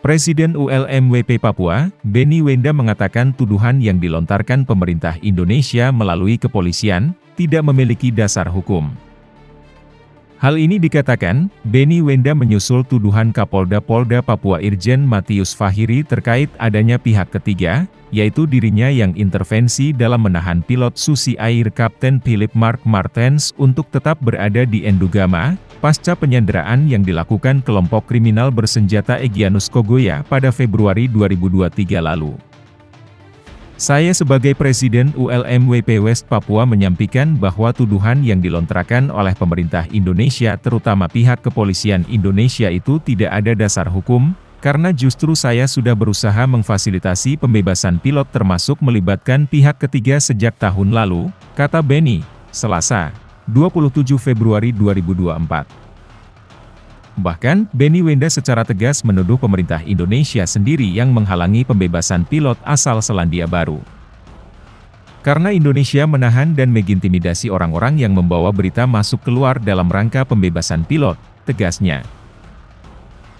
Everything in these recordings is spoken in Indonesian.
Presiden ULMWP Papua, Beni Wenda mengatakan tuduhan yang dilontarkan pemerintah Indonesia melalui kepolisian, tidak memiliki dasar hukum. Hal ini dikatakan, Beni Wenda menyusul tuduhan Kapolda Polda Papua Irjen Matius Fahiri terkait adanya pihak ketiga, yaitu dirinya yang intervensi dalam menahan pilot Susi Air Kapten Philip Mark Martens untuk tetap berada di Endugama, pasca penyanderaan yang dilakukan kelompok kriminal bersenjata Egyanus Kogoya pada Februari 2023 lalu. Saya sebagai Presiden ULMWP West Papua menyampaikan bahwa tuduhan yang dilontarkan oleh pemerintah Indonesia terutama pihak kepolisian Indonesia itu tidak ada dasar hukum, karena justru saya sudah berusaha memfasilitasi pembebasan pilot termasuk melibatkan pihak ketiga sejak tahun lalu, kata Benny, Selasa, 27 Februari 2024. Bahkan, Benny Wenda secara tegas menuduh pemerintah Indonesia sendiri yang menghalangi pembebasan pilot asal Selandia Baru. Karena Indonesia menahan dan mengintimidasi orang-orang yang membawa berita masuk keluar dalam rangka pembebasan pilot, tegasnya.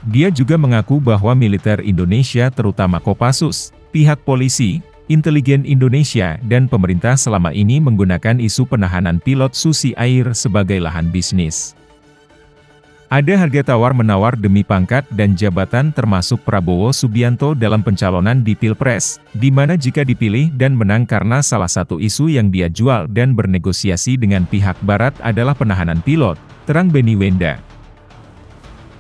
Dia juga mengaku bahwa militer Indonesia terutama Kopassus, pihak polisi, intelijen Indonesia dan pemerintah selama ini menggunakan isu penahanan pilot Susi Air sebagai lahan bisnis. Ada harga tawar-menawar demi pangkat dan jabatan termasuk Prabowo Subianto dalam pencalonan di Pilpres, di mana jika dipilih dan menang karena salah satu isu yang dia jual dan bernegosiasi dengan pihak Barat adalah penahanan pilot, terang Beni Wenda.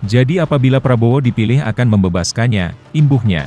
Jadi apabila Prabowo dipilih akan membebaskannya, imbuhnya.